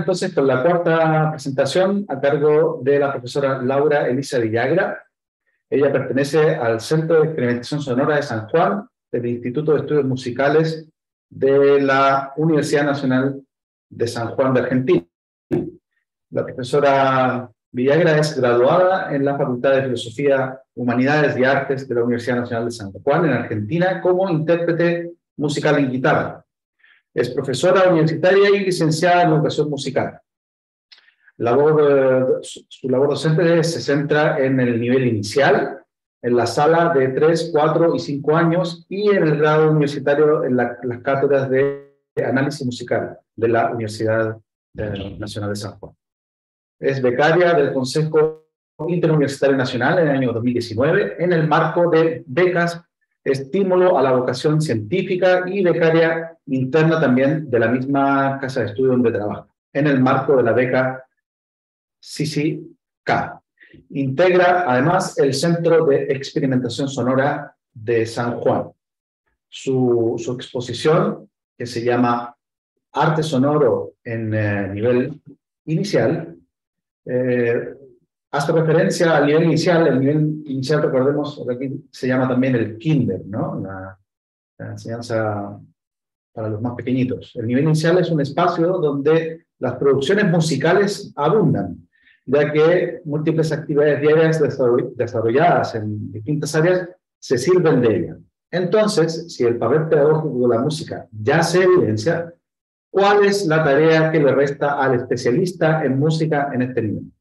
entonces con la cuarta presentación a cargo de la profesora Laura Elisa Villagra. Ella pertenece al Centro de Experimentación Sonora de San Juan del Instituto de Estudios Musicales de la Universidad Nacional de San Juan de Argentina. La profesora Villagra es graduada en la Facultad de Filosofía, Humanidades y Artes de la Universidad Nacional de San Juan en Argentina como intérprete musical en guitarra. Es profesora universitaria y licenciada en educación musical. Labor, su labor docente se centra en el nivel inicial, en la sala de 3, 4 y 5 años y en el grado universitario en las cátedras de análisis musical de la Universidad eh, Nacional de San Juan. Es becaria del Consejo Interuniversitario Nacional en el año 2019 en el marco de becas estímulo a la vocación científica y becaria interna también de la misma casa de estudio donde trabaja, en el marco de la beca CCK. Integra además el Centro de Experimentación Sonora de San Juan. Su, su exposición, que se llama Arte Sonoro en eh, nivel inicial, eh, hace referencia al nivel inicial. El nivel inicial, recordemos, aquí se llama también el kinder, ¿no? la enseñanza para los más pequeñitos. El nivel inicial es un espacio donde las producciones musicales abundan ya que múltiples actividades diarias desarrolladas en distintas áreas se sirven de ella. Entonces, si el papel pedagógico de la música ya se evidencia, ¿cuál es la tarea que le resta al especialista en música en este nivel?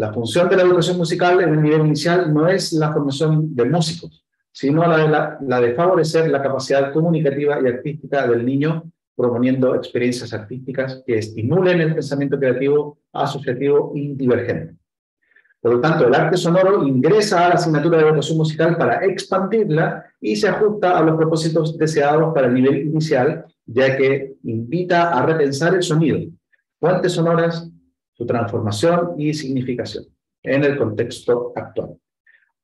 La función de la educación musical en el nivel inicial no es la formación de músicos, sino la de, favorecer la capacidad comunicativa y artística del niño proponiendo experiencias artísticas que estimulen el pensamiento creativo, asociativo y divergente. Por lo tanto, el arte sonoro ingresa a la asignatura de educación musical para expandirla y se ajusta a los propósitos deseados para el nivel inicial, ya que invita a repensar el sonido, fuentes sonoras, su transformación y significación en el contexto actual.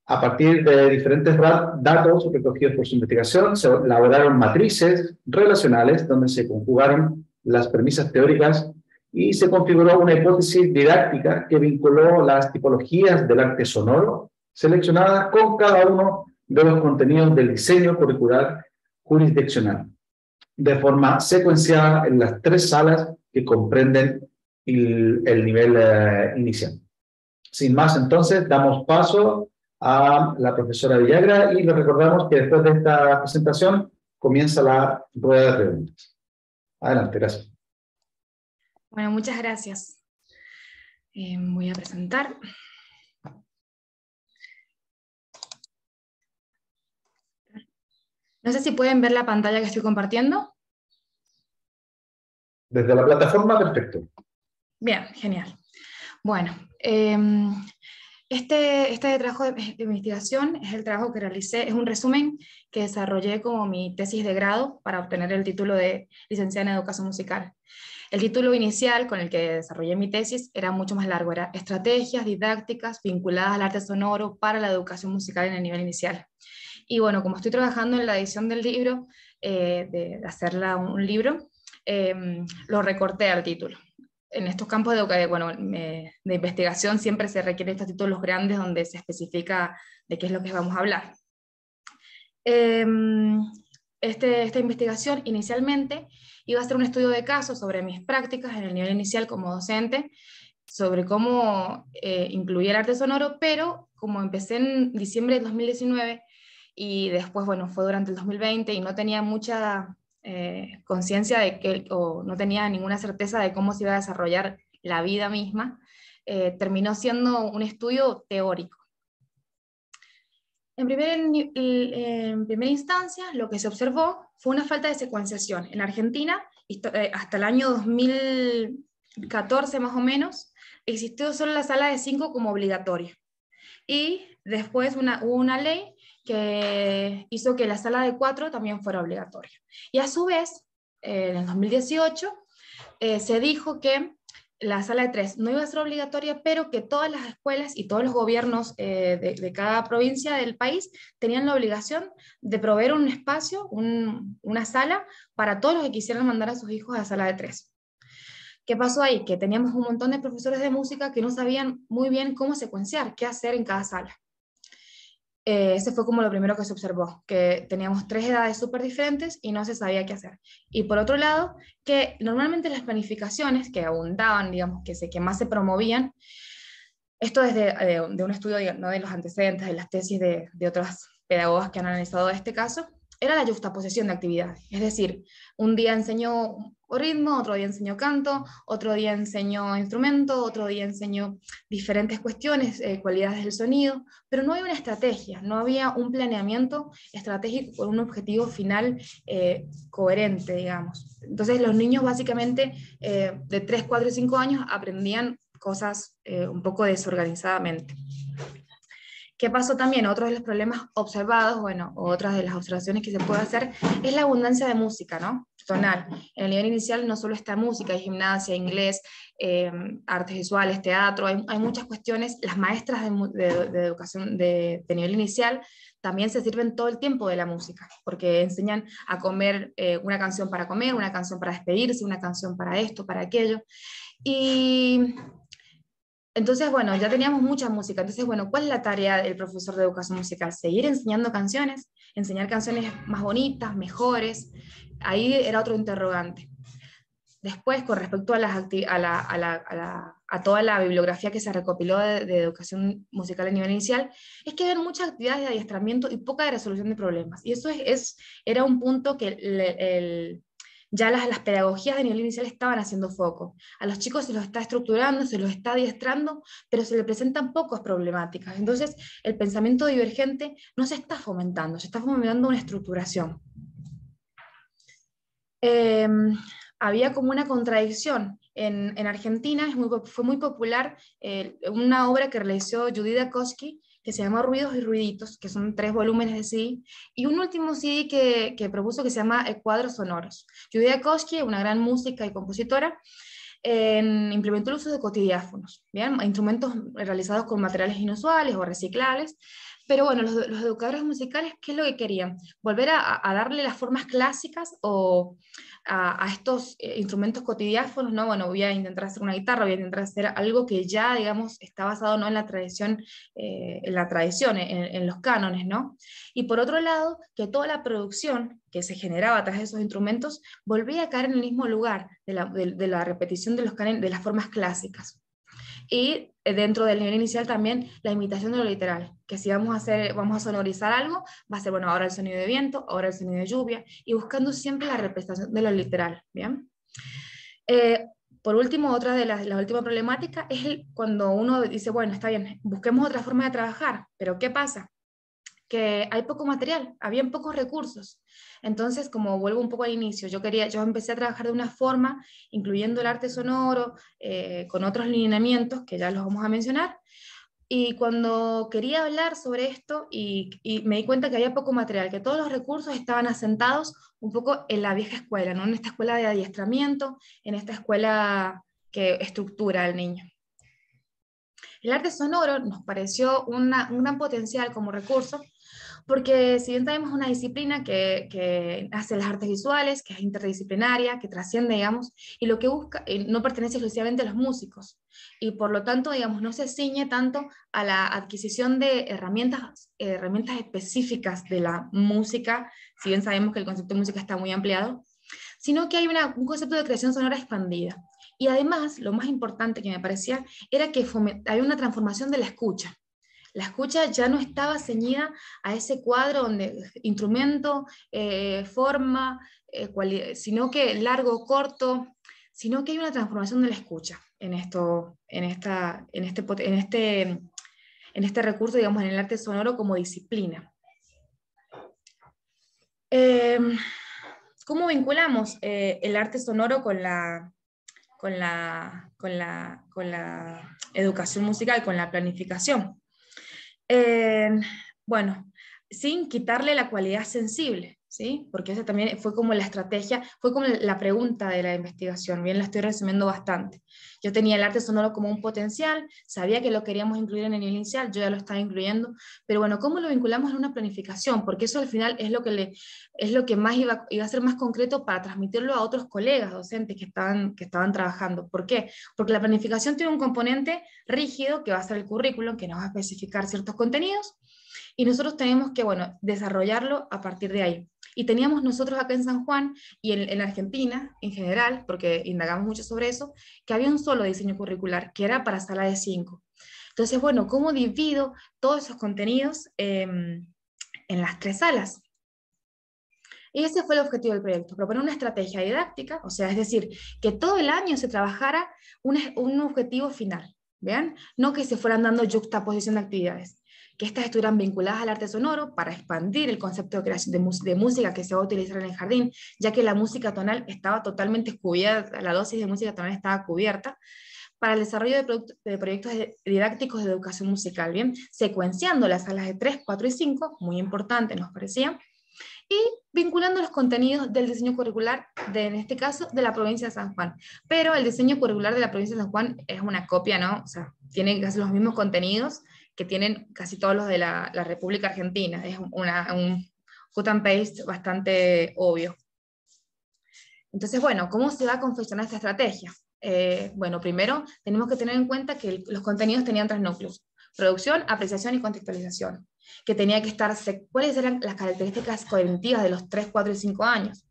A partir de diferentes datos recogidos por su investigación, se elaboraron matrices relacionales donde se conjugaron las premisas teóricas y se configuró una hipótesis didáctica que vinculó las tipologías del arte sonoro seleccionadas con cada uno de los contenidos del diseño curricular jurisdiccional, de forma secuenciada en las tres salas que comprenden el, nivel eh, inicial. Sin más, entonces, damos paso a la profesora Villagra y le recordamos que después de esta presentación comienza la rueda de preguntas. Adelante, gracias. Bueno, muchas gracias. Eh, voy a presentar. No sé si pueden ver la pantalla que estoy compartiendo. Desde la plataforma, perfecto. Bien, genial. Bueno, eh, este, este trabajo de, investigación es el trabajo que realicé, es un resumen que desarrollé como mi tesis de grado para obtener el título de licenciada en educación musical. El título inicial con el que desarrollé mi tesis era mucho más largo, era Estrategias didácticas vinculadas al arte sonoro para la educación musical en el nivel inicial. Y bueno, como estoy trabajando en la edición del libro, eh, de, hacerla un, libro, eh, lo recorté al título en estos campos de, bueno, de investigación siempre se requieren estos títulos grandes donde se especifica de qué es lo que vamos a hablar. Em, este, esta investigación inicialmente iba a ser un estudio de caso sobre mis prácticas en el nivel inicial como docente, sobre cómo eh, incluir el arte sonoro, pero como empecé en diciembre de 2019 y después, bueno, fue durante el 2020 y no tenía mucha eh, conciencia de que, o no tenía ninguna certeza de cómo se iba a desarrollar la vida misma, eh, terminó siendo un estudio teórico. En, primer, en primera instancia, lo que se observó fue una falta de secuenciación. En Argentina, eh, hasta el año 2014 más o menos, existió solo la sala de 5 como obligatoria. Y después una, hubo una ley que hizo que la sala de cuatro también fuera obligatoria. Y a su vez, eh, en el 2018, eh, se dijo que la sala de tres no iba a ser obligatoria, pero que todas las escuelas y todos los gobiernos eh, de, cada provincia del país tenían la obligación de proveer un espacio, una sala para todos los que quisieran mandar a sus hijos a la sala de tres. ¿Qué pasó ahí? Que teníamos un montón de profesores de música que no sabían muy bien cómo secuenciar, qué hacer en cada sala. Eh, ese fue como lo primero que se observó, que teníamos tres edades súper diferentes y no se sabía qué hacer. Y por otro lado, que normalmente las planificaciones que abundaban, digamos, que, se, que más se promovían, esto desde de, un estudio no de los antecedentes, de las tesis de, de otras pedagogas que han analizado este caso, era la justaposición de actividades. Es decir, un día enseñó ritmo, otro día enseñó canto, otro día enseñó instrumento, otro día enseñó diferentes cuestiones, eh, cualidades del sonido, pero no había una estrategia, no había un planeamiento estratégico con un objetivo final eh, coherente, digamos. Entonces los niños básicamente eh, de 3, 4 y 5 años aprendían cosas un poco desorganizadamente. ¿Qué pasó también? Otro de los problemas observados, bueno, otras de las observaciones que se puede hacer, es la abundancia de música, ¿no? En el nivel inicial no solo está música, hay gimnasia, inglés, eh, artes visuales, teatro, hay, muchas cuestiones. Las maestras de, educación de, nivel inicial también se sirven todo el tiempo de la música, porque enseñan a comer eh, una canción para comer, una canción para despedirse, una canción para esto, para aquello. Y entonces, bueno, ya teníamos mucha música. Entonces, bueno, ¿cuál es la tarea del profesor de educación musical? Seguir enseñando canciones, enseñar canciones más bonitas, mejores. Ahí era otro interrogante. Después, con respecto a, toda la bibliografía que se recopiló de, educación musical a nivel inicial, es que había muchas actividades de adiestramiento y poca de resolución de problemas. Y eso es, era un punto que ya las, pedagogías de nivel inicial estaban haciendo foco. A los chicos se los está estructurando, se los está adiestrando, pero se le presentan pocas problemáticas. Entonces, el pensamiento divergente no se está fomentando, se está fomentando una estructuración. Em, había como una contradicción. En, en Argentina fue muy popular eh, una obra que realizó Judith Koski, que se llama Ruidos y Ruiditos, que son tres volúmenes de CD, y un último CD que, que propuso que se llama Cuadros Sonoros. Judith Koski, una gran música y compositora, implementó el uso de cotidiáfonos, ¿bien? instrumentos realizados con materiales inusuales o reciclables, pero bueno, los, educadores musicales, ¿qué es lo que querían? Volver a, darle las formas clásicas o a, estos eh, instrumentos cotidiáfonos, ¿no? Bueno, voy a intentar hacer una guitarra, voy a intentar hacer algo que ya, digamos, está basado ¿no? en la tradición, eh, en la tradición, en, los cánones, ¿no? Y por otro lado, que toda la producción que se generaba tras esos instrumentos volvía a caer en el mismo lugar de la, de la repetición de, los de las formas clásicas. Y eh, dentro del nivel inicial también la imitación de lo literal, que si vamos a, hacer, vamos a sonorizar algo, va a ser, bueno, ahora el sonido de viento, ahora el sonido de lluvia, y buscando siempre la representación de lo literal, ¿bien? Eh, por último, otra de las, la última problemática es cuando uno dice, bueno, está bien, busquemos otra forma de trabajar, pero ¿qué pasa? Que hay poco material, habían pocos recursos. Entonces, como vuelvo un poco al inicio, yo, quería, yo empecé a trabajar de una forma, incluyendo el arte sonoro, eh, con otros lineamientos que ya los vamos a mencionar. Y cuando quería hablar sobre esto y, me di cuenta que había poco material, que todos los recursos estaban asentados un poco en la vieja escuela, ¿no? en esta escuela de adiestramiento, en esta escuela que estructura al niño. El arte sonoro nos pareció un gran potencial como recurso, porque si bien tenemos una disciplina que, hace las artes visuales, que es interdisciplinaria, que trasciende, digamos, y lo que busca, eh, no pertenece exclusivamente a los músicos, y por lo tanto, digamos, no se ciñe tanto a la adquisición de herramientas, herramientas específicas de la música, si bien sabemos que el concepto de música está muy ampliado, sino que hay un concepto de creación sonora expandida. Y además, lo más importante que me parecía era que hay una transformación de la escucha. La escucha ya no estaba ceñida a ese cuadro donde instrumento, eh, forma, eh, sino que largo, corto, sino que hay una transformación de la escucha en, esto, en, esta, en, este, en, este, en este recurso, digamos, en el arte sonoro como disciplina. Em, ¿Cómo vinculamos eh, el arte sonoro con la, con la, con, la, con la educación musical, con la planificación? Bueno, sin quitarle la cualidad sensible, ¿sí? Porque esa también fue como la estrategia, fue como la pregunta de la investigación, bien la estoy resumiendo bastante. Yo tenía el arte sonoro como un potencial, sabía que lo queríamos incluir en el inicial, yo ya lo estaba incluyendo, pero bueno, ¿cómo lo vinculamos en una planificación? Porque eso al final es lo que, le, es lo que más iba, iba a ser más concreto para transmitirlo a otros colegas docentes que estaban, que estaban trabajando. ¿Por qué? Porque la planificación tiene un componente rígido que va a ser el currículum, que nos va a especificar ciertos contenidos, y nosotros tenemos que, bueno, desarrollarlo a partir de ahí. Y teníamos nosotros acá en San Juan y en, Argentina en general, porque indagamos mucho sobre eso, que había un solo diseño curricular, que era para sala de cinco. Entonces, bueno, ¿cómo divido todos esos contenidos em, en las tres salas? Y ese fue el objetivo del proyecto, proponer una estrategia didáctica, o sea, es decir, que todo el año se trabajara un, un objetivo final, ¿vean? No que se fueran dando juxtaposición de actividades que estas estuvieran vinculadas al arte sonoro para expandir el concepto de creación de, música que se va a utilizar en el jardín, ya que la música tonal estaba totalmente cubierta, la dosis de música tonal estaba cubierta, para el desarrollo de, proyectos didácticos de educación musical, bien, secuenciando las salas de 3, 4 y 5, muy importante nos parecía, y vinculando los contenidos del diseño curricular, de, en este caso, de la provincia de San Juan. Pero el diseño curricular de la provincia de San Juan es una copia, ¿no? O sea, tiene los mismos contenidos, que tienen casi todos los de la, República Argentina. Es un cut and paste bastante obvio. Entonces, bueno, ¿cómo se va a confeccionar esta estrategia? Eh, bueno, primero tenemos que tener en cuenta que los contenidos tenían tres núcleos, producción, apreciación y contextualización, que tenía que estar, cuáles eran las características cognitivas de los 3, 4 y 5 años,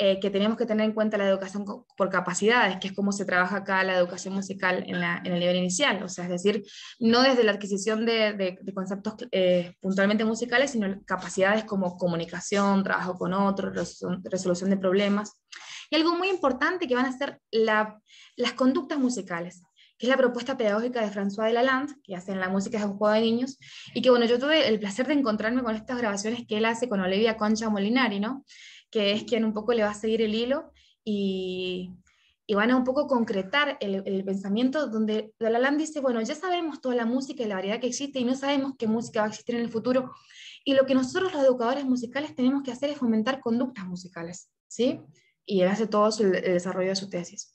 eh, que teníamos que tener en cuenta la educación por capacidades, que es como se trabaja acá la educación musical en, el nivel inicial, o sea, es decir, no desde la adquisición de, conceptos eh, puntualmente musicales, sino capacidades como comunicación, trabajo con otros, resolución, de problemas. Y algo muy importante que van a ser las conductas musicales que es la propuesta pedagógica de François de Lalande, que hace en la música de un juego de niños, y que bueno, yo tuve el placer de encontrarme con estas grabaciones que él hace con Olivia Concha Molinari, ¿no? Que es quien un poco le va a seguir el hilo y, van a un poco concretar el, pensamiento donde Dalalán dice, bueno, ya sabemos toda la música y la variedad que existe y no sabemos qué música va a existir en el futuro. Y lo que nosotros los educadores musicales tenemos que hacer es fomentar conductas musicales, ¿sí? Y él hace todo el, desarrollo de su tesis.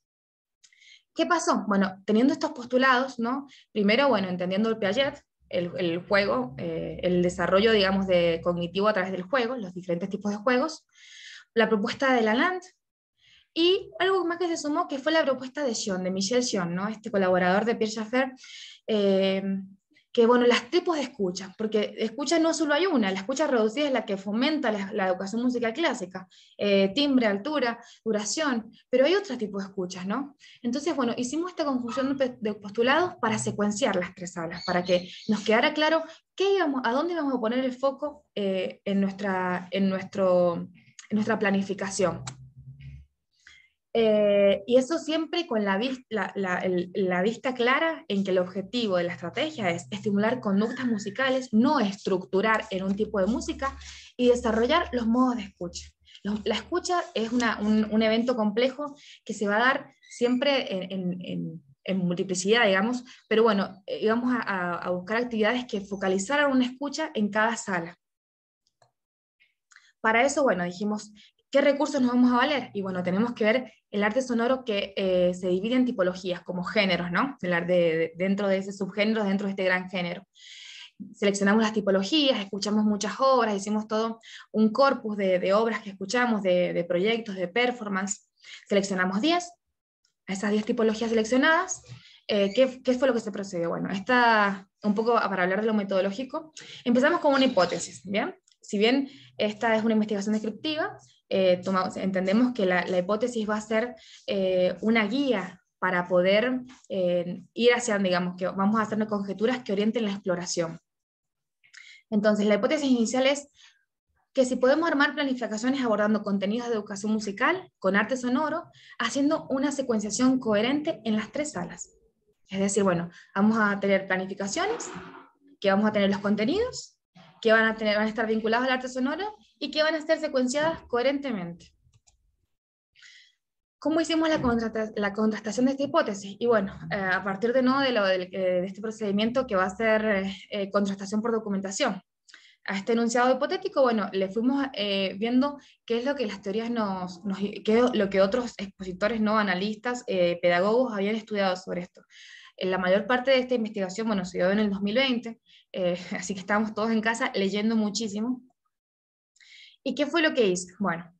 ¿Qué pasó? Bueno, teniendo estos postulados, ¿no? Primero, bueno, entendiendo el Piaget, el, juego, eh, el desarrollo, digamos, de cognitivo a través del juego, los diferentes tipos de juegos, la propuesta de Lalande, y algo más que se sumó, que fue la propuesta de Sion, de Michel Sion, ¿no? este colaborador de Pierre Schaffer, eh, que bueno, las tipos de escucha, porque escucha no solo hay una, la escucha reducida es la que fomenta la, educación musical clásica, eh, timbre, altura, duración, pero hay otros tipos de escuchas, ¿no? Entonces, bueno, hicimos esta conjunción de postulados para secuenciar las tres salas, para que nos quedara claro qué íbamos, a dónde íbamos a poner el foco eh, en, nuestra, en nuestro nuestra planificación. Eh, y eso siempre con la, vista clara en que el objetivo de la estrategia es estimular conductas musicales, no estructurar en un tipo de música y desarrollar los modos de escucha. La escucha es un, evento complejo que se va a dar siempre en, multiplicidad, digamos, pero bueno, íbamos a, a buscar actividades que focalizaran una escucha en cada sala. Para eso, bueno, dijimos, ¿qué recursos nos vamos a valer? Y bueno, tenemos que ver el arte sonoro que eh, se divide en tipologías, como géneros, ¿no? De, dentro de ese subgénero, dentro de este gran género. Seleccionamos las tipologías, escuchamos muchas obras, hicimos todo un corpus de, obras que escuchamos, de, proyectos, de performance. Seleccionamos 10, a esas 10 tipologías seleccionadas, eh, ¿qué, ¿qué, fue lo que se procedió? Bueno, esta, un poco para hablar de lo metodológico, empezamos con una hipótesis, ¿bien? Si bien esta es una investigación descriptiva, eh, entendemos que la, hipótesis va a ser eh, una guía para poder eh, ir hacia, digamos, que vamos a hacer conjeturas que orienten la exploración. Entonces, la hipótesis inicial es que si podemos armar planificaciones abordando contenidos de educación musical con arte sonoro, haciendo una secuenciación coherente en las tres salas. Es decir, bueno, vamos a tener planificaciones, que vamos a tener los contenidos, que van a, tener, van a estar vinculados al arte sonoro y que van a ser secuenciadas coherentemente. ¿Cómo hicimos la, contrastación de esta hipótesis? Y bueno, eh, a partir de, ¿no? de, lo, de, este procedimiento que va a ser eh, contrastación por documentación. a este enunciado hipotético, bueno, le fuimos eh, viendo qué es lo que las teorías nos, nos qué lo que otros expositores, no analistas, eh, pedagogos habían estudiado sobre esto. En la mayor parte de esta investigación, bueno, se dio en el 2020, eh, así que estábamos todos en casa leyendo muchísimo. ¿Y qué fue lo que hice? Bueno,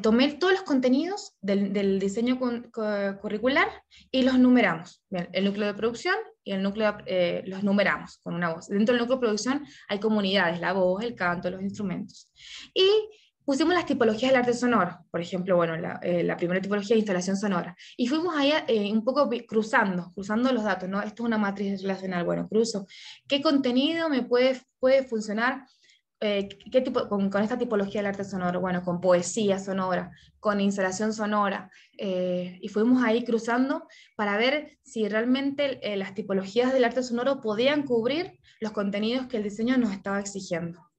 tomé todos los contenidos del, diseño curricular y los numeramos. El núcleo de producción, y el núcleo eh, los numeramos con una voz. Dentro del núcleo de producción hay comunidades, la voz, el canto, los instrumentos. Y pusimos las tipologías del arte sonoro, por ejemplo, bueno, la, eh, la primera tipología de instalación sonora, y fuimos ahí eh, un poco cruzando, cruzando los datos, ¿no? Esto es una matriz relacional, bueno, cruzo, ¿qué contenido me puede, puede funcionar eh, ¿qué tipo, con, esta tipología del arte sonoro? Bueno, con poesía sonora, con instalación sonora, eh, y fuimos ahí cruzando para ver si realmente eh, las tipologías del arte sonoro podían cubrir los contenidos que el diseño nos estaba exigiendo.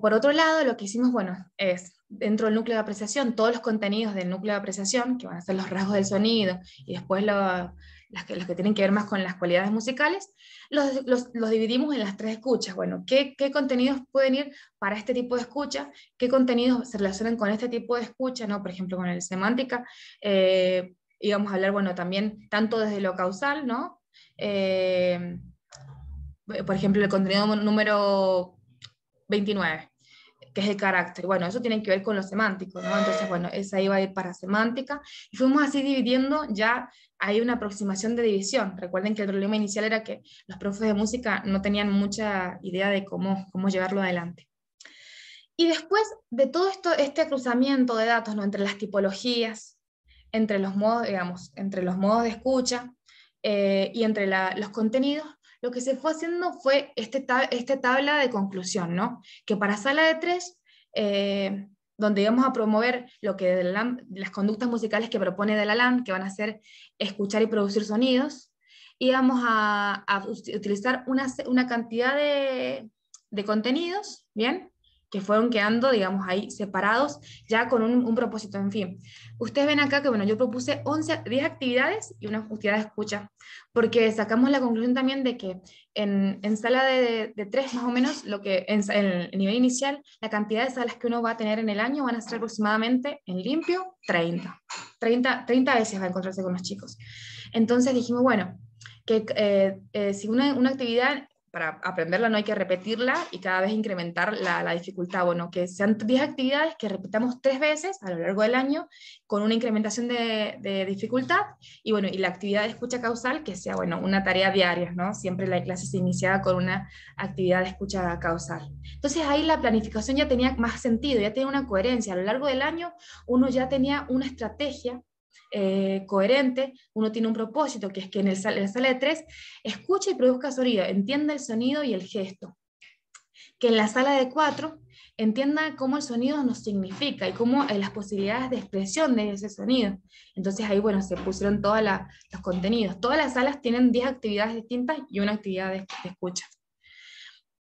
Por otro lado, lo que hicimos, bueno, es dentro del núcleo de apreciación, todos los contenidos del núcleo de apreciación, que van a ser los rasgos del sonido, y después lo, las que, que tienen que ver más con las cualidades musicales, los, los, dividimos en las tres escuchas. Bueno, ¿qué, ¿qué, contenidos pueden ir para este tipo de escucha? ¿Qué contenidos se relacionan con este tipo de escucha? ¿no? Por ejemplo, con el semántica. Eh, íbamos a hablar, bueno, también tanto desde lo causal, ¿no? Eh, por ejemplo, el contenido número 29 que es el carácter. Bueno, eso tiene que ver con lo semántico, ¿no? Entonces, bueno, esa iba a ir para semántica. Y fuimos así dividiendo, ya hay una aproximación de división. Recuerden que el problema inicial era que los profes de música no tenían mucha idea de cómo, cómo llevarlo adelante. Y después de todo esto, este cruzamiento de datos ¿no? entre las tipologías, entre los modos, digamos, entre los modos de escucha eh, y entre los contenidos, lo que se fue haciendo fue este, esta tabla de conclusión, ¿no? Que para sala de tres, eh, donde íbamos a promover lo que las conductas musicales que propone de la LAN, que van a ser escuchar y producir sonidos, íbamos a, a utilizar una, una cantidad de, de contenidos, ¿bien? Que fueron quedando, digamos, ahí separados, ya con un, propósito, en fin. Ustedes ven acá que, bueno, yo propuse 11, 10 actividades y una actividad de escucha, porque sacamos la conclusión también de que en, en sala de, de, tres, más o menos, lo que en, el nivel inicial, la cantidad de salas que uno va a tener en el año van a ser aproximadamente, en limpio, 30. 30, 30 veces va a encontrarse con los chicos. Entonces dijimos, bueno, que eh, eh, si una, una actividad para aprenderla no hay que repetirla y cada vez incrementar la, dificultad. Bueno, que sean 10 actividades que repitamos tres veces a lo largo del año con una incrementación de, de, dificultad y bueno, y la actividad de escucha causal que sea, bueno, una tarea diaria, ¿no? Siempre la clase se iniciaba con una actividad de escucha causal. Entonces ahí la planificación ya tenía más sentido, ya tenía una coherencia. A lo largo del año uno ya tenía una estrategia eh, coherente, uno tiene un propósito, que es que en, el, la sala de tres escuche y produzca sonido, entienda el sonido y el gesto. Que en la sala de cuatro entienda cómo el sonido nos significa y cómo eh, las posibilidades de expresión de ese sonido. Entonces ahí, bueno, se pusieron todos los contenidos. Todas las salas tienen 10 actividades distintas y una actividad de escucha.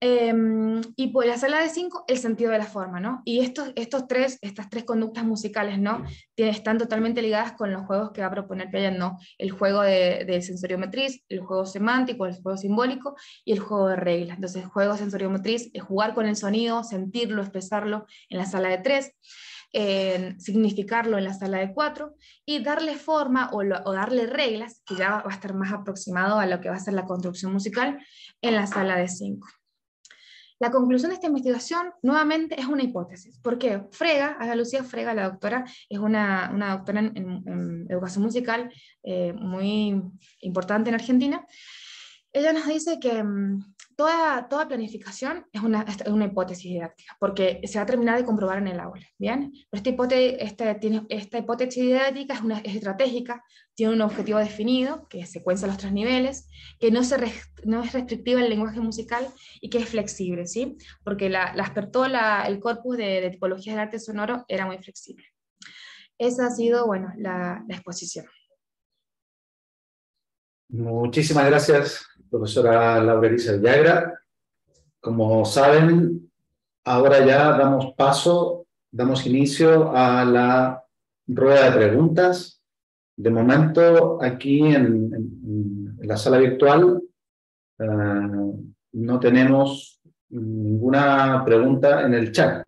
Em, y por la sala de cinco, el sentido de la forma, ¿no? Y estos, estos tres, estas tres conductas musicales, ¿no? están totalmente ligadas con los juegos que va a proponer Piaget, ¿no? El juego de, de, sensoriometriz, el juego semántico, el juego simbólico y el juego de reglas. Entonces, el juego sensoriometriz es jugar con el sonido, sentirlo, expresarlo en la sala de tres. significarlo en la sala de cuatro y darle forma o, o, darle reglas, que ya va a estar más aproximado a lo que va a ser la construcción musical en la sala de cinco. La conclusión de esta investigación, nuevamente, es una hipótesis. ¿Por qué? Frega, Ana Lucía Frega, la doctora, es una, una doctora en, educación musical eh, muy importante en Argentina. Ella nos dice que mm, toda, toda planificación es una, una, hipótesis didáctica, porque se va a terminar de comprobar en el aula, ¿bien? Pero esta hipótesis, esta, tiene, esta hipótesis didáctica es, una, es estratégica, tiene un objetivo definido, que secuencia los tres niveles, que no, se no es restrictiva el lenguaje musical y que es flexible, ¿sí? Porque la, la, el corpus de, de tipologías del arte sonoro era muy flexible. Esa ha sido, bueno, la exposición. Muchísimas gracias, profesora Laura Elisa Villagra. Como saben, ahora ya damos paso, damos inicio a la rueda de preguntas. De momento, aquí en, la sala virtual, eh, no tenemos ninguna pregunta en el chat.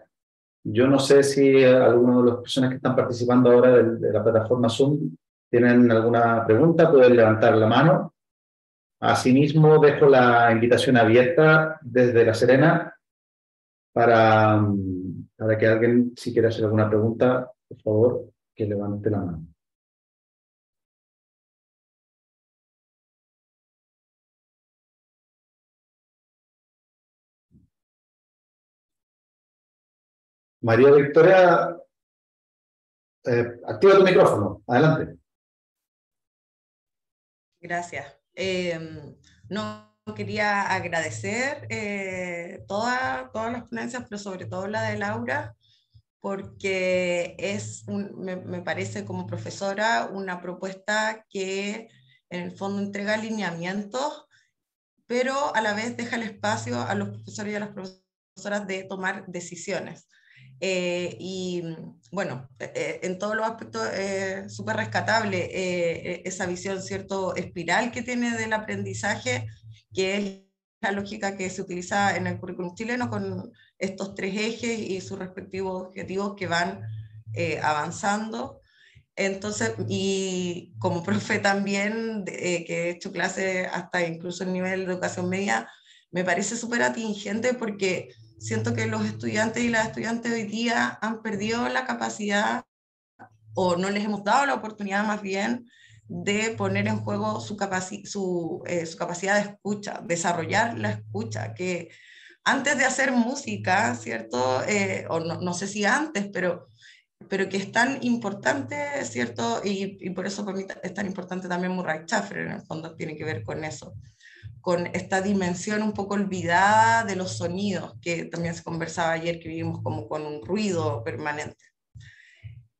Yo no sé si alguno de las personas que están participando ahora de, la plataforma Zoom tienen alguna pregunta, pueden levantar la mano. Asimismo, dejo la invitación abierta desde La Serena para, para que alguien, si quiere hacer alguna pregunta, por favor, que levante la mano. María Victoria, eh, activa tu micrófono. Adelante. Gracias. Em, no quería agradecer eh, todas las ponencias, pero sobre todo la de Laura, porque es me, me, parece como profesora una propuesta que en el fondo entrega alineamientos, pero a la vez deja el espacio a los profesores y a las profesoras de tomar decisiones. Eh, y bueno, eh, eh, en todos los aspectos es súper rescatable esa visión, ¿cierto?, espiral que tiene del aprendizaje, que es la lógica que se utiliza en el currículum chileno con estos tres ejes y sus respectivos objetivos que van avanzando. Entonces, y como profe también, que he hecho clases hasta incluso el nivel de educación media, me parece súper atingente porque siento que los estudiantes y las estudiantes hoy día han perdido la capacidad o no les hemos dado la oportunidad más bien de poner en juego su, su, eh, su capacidad de escucha, desarrollar la escucha, que antes de hacer música, ¿cierto? Eh, o no, no, sé si antes, pero, pero que es tan importante, ¿cierto? Y, y por eso para mí es tan importante también Murray Schaffer, en el fondo tiene que ver con eso con esta dimensión un poco olvidada de los sonidos, que también se conversaba ayer, que vivimos como con un ruido permanente.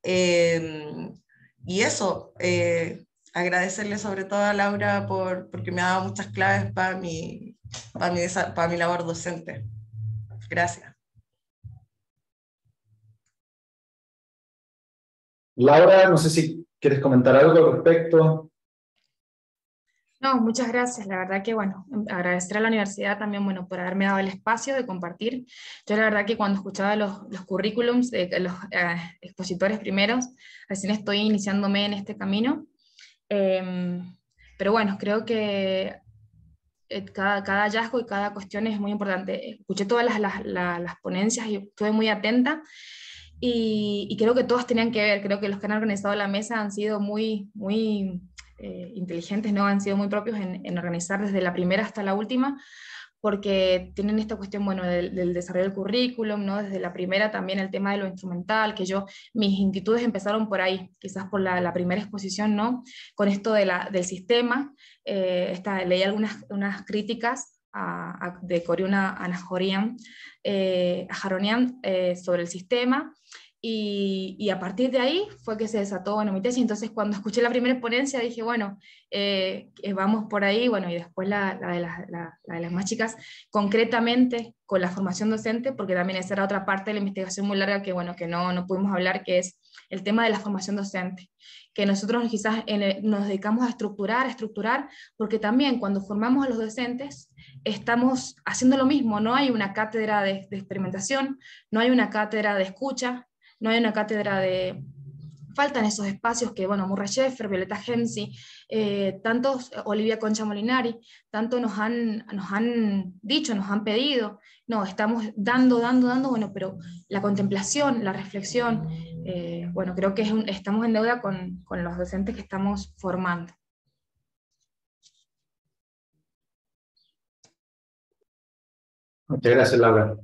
Em, y eso, eh, agradecerle sobre todo a Laura por, porque me ha dado muchas claves para mi, para mi, para mi labor docente. Gracias. Laura, no sé si quieres comentar algo al respecto. No, muchas gracias. La verdad que, bueno, agradecer a la universidad también, bueno, por haberme dado el espacio de compartir. Yo la verdad que cuando escuchaba los, los currículums de los eh, expositores primeros, recién estoy iniciándome en este camino. Em, pero bueno, creo que eh, cada, cada, hallazgo y cada cuestión es muy importante. Escuché todas las, las, las ponencias y estuve muy atenta. Y, y, creo que todas tenían que ver, creo que los que han organizado la mesa han sido muy, muy eh, inteligentes, ¿no? Han sido muy propios en, organizar desde la primera hasta la última, porque tienen esta cuestión, bueno, del, desarrollo del currículum, ¿no? Desde la primera también el tema de lo instrumental, que yo, mis inquietudes empezaron por ahí, quizás por la, primera exposición, ¿no? Con esto de la, del sistema, eh, leí algunas unas críticas a, de Coriuna Anajorian, eh, eh, sobre el sistema, y, a partir de ahí fue que se desató bueno, mi tesis. Entonces, cuando escuché la primera ponencia, dije, bueno, eh, vamos por ahí, bueno, y después la, de las más chicas, concretamente con la formación docente, porque también esa era otra parte de la investigación muy larga que, bueno, que no, no pudimos hablar, que es el tema de la formación docente, que nosotros quizás nos dedicamos a estructurar, a estructurar, porque también cuando formamos a los docentes, estamos haciendo lo mismo, no hay una cátedra de, de experimentación, no hay una cátedra de escucha, no hay una cátedra de... Faltan esos espacios que, bueno, Murray Sheffer, Violeta Gemsi, eh, tantos, Olivia Concha Molinari, tanto nos han, nos han dicho, nos han pedido, no, estamos dando, dando, dando, bueno, pero la contemplación, la reflexión, eh, bueno, creo que estamos en deuda con, con los docentes que estamos formando. Muchas gracias, Laura.